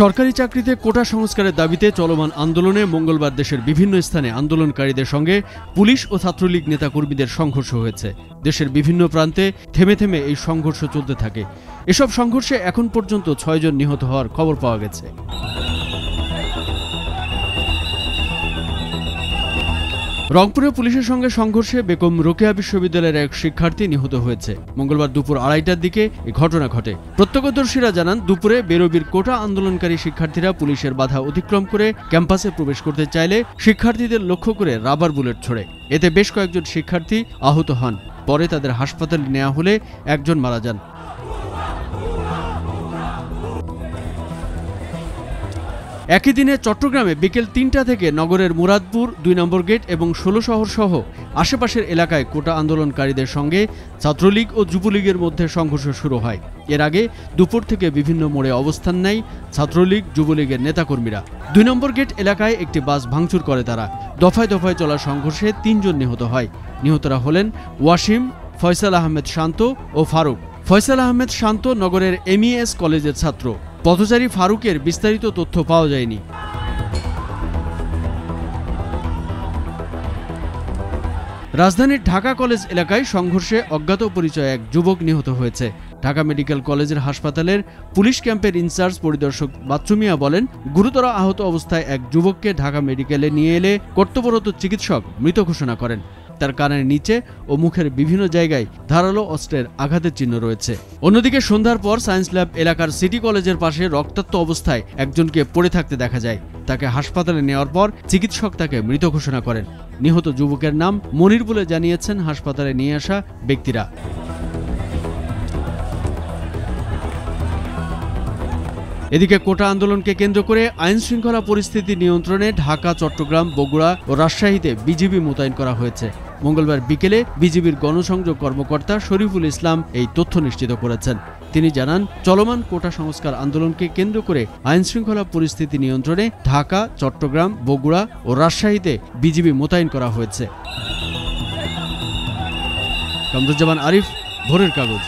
সরকারি চাকরিতে কোটা সংস্কারের দাবিতে চলমান আন্দোলনে মঙ্গলবার দেশের বিভিন্ন স্থানে আন্দোলনকারীদের সঙ্গে পুলিশ ও ছাত্রলীগ নেতাকর্মীদের সংঘর্ষ হয়েছে। দেশের বিভিন্ন প্রান্তে থেমে থেমে এই সংঘর্ষ চলতে থাকে। এসব সংঘর্ষে এখন পর্যন্ত ছয়জন নিহত হওয়ার খবর পাওয়া গেছে। রংপুরে পুলিশের সঙ্গে সংঘর্ষে বেগম রোকেয়া বিশ্ববিদ্যালয়ের এক শিক্ষার্থী নিহত হয়েছে। মঙ্গলবার দুপুর আড়াইটার দিকে এই ঘটনা ঘটে। প্রত্যক্ষদর্শীরা জানান, দুপুরে বেরোবির কোটা আন্দোলনকারী শিক্ষার্থীরা পুলিশের বাধা অতিক্রম করে ক্যাম্পাসে প্রবেশ করতে চাইলে শিক্ষার্থীদের লক্ষ্য করে রাবার বুলেট ছোড়ে। এতে বেশ কয়েকজন শিক্ষার্থী আহত হন। পরে তাদের হাসপাতালে নেওয়া হলে একজন মারা যান। একই দিনে চট্টগ্রামে বিকেল তিনটা থেকে নগরের মুরাদপুর, দুই নম্বর গেট এবং ষোলো শহর সহ আশেপাশের এলাকায় কোটা আন্দোলনকারীদের সঙ্গে ছাত্রলীগ ও যুবলীগের মধ্যে সংঘর্ষ শুরু হয়। এর আগে দুপুর থেকে বিভিন্ন মোড়ে অবস্থান নেয় ছাত্রলীগ, যুবলীগের নেতাকর্মীরা। দুই নম্বর গেট এলাকায় একটি বাস ভাঙচুর করে তারা। দফায় দফায় চলা সংঘর্ষে তিনজন নিহত হয়। নিহতরা হলেন ওয়াসিম, ফয়সাল আহমেদ শান্ত ও ফারুক। ফয়সাল আহমেদ শান্ত নগরের এমইএস কলেজের ছাত্র। পথচারী ফারুকের বিস্তারিত তথ্য পাওয়া যায়নি। রাজধানীর ঢাকা কলেজ এলাকায় সংঘর্ষে অজ্ঞাত পরিচয় এক যুবক নিহত হয়েছে। ঢাকা মেডিকেল কলেজের হাসপাতালের পুলিশ ক্যাম্পের ইনচার্জ পরিদর্শক বাচ্চু মিয়া বলেন, গুরুতর আহত অবস্থায় এক যুবককে ঢাকা মেডিকেলে নিয়ে এলে কর্তব্যরত চিকিৎসক মৃত ঘোষণা করেন। তার কানের নিচে ও মুখের বিভিন্ন জায়গায় ধারালো অস্ত্রের আঘাতের চিহ্ন রয়েছে। অন্যদিকে সন্ধ্যার পর সায়েন্স ল্যাব এলাকার সিটি কলেজের পাশে রক্তাক্ত অবস্থায় একজনকে পড়ে থাকতে দেখা যায়। তাকে হাসপাতালে নেওয়ার পর চিকিৎসক তাকে মৃত ঘোষণা করেন। নিহত যুবকের নাম মনির বলে জানিয়েছেন হাসপাতালে নিয়ে আসা ব্যক্তিরা। এদিকে কোটা আন্দোলনকে কেন্দ্র করে আইন শৃঙ্খলা পরিস্থিতি নিয়ন্ত্রণে ঢাকা, চট্টগ্রাম, বগুড়া ও রাজশাহীতে বিজিবি মোতায়েন করা হয়েছে। মঙ্গলবার বিকেলে বিজিবির গণসংযোগ কর্মকর্তা শরীফুল ইসলাম এই তথ্য নিশ্চিত করেছেন। তিনি জানান, চলমান কোটা সংস্কার আন্দোলনকে কেন্দ্র করে আইন শৃঙ্খলা পরিস্থিতি নিয়ন্ত্রণে ঢাকা, চট্টগ্রাম, বগুড়া ও রাজশাহীতে বিজিবি মোতায়েন করা হয়েছে। কামরুজ্জামান আরিফ, ভোরের কাগজ।